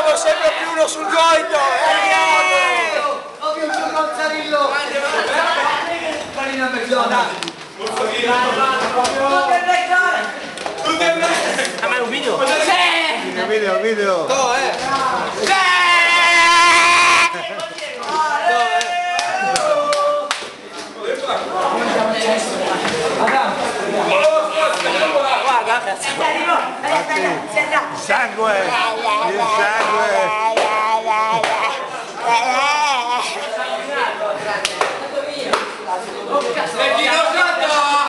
Andiamo, sempre più uno sul goito! Andiamo! Ho vinto Gonzarillo! Farina Merlona! Tutti in me! A è un video! Un Video, un video! No, eh! Sangue. sangue.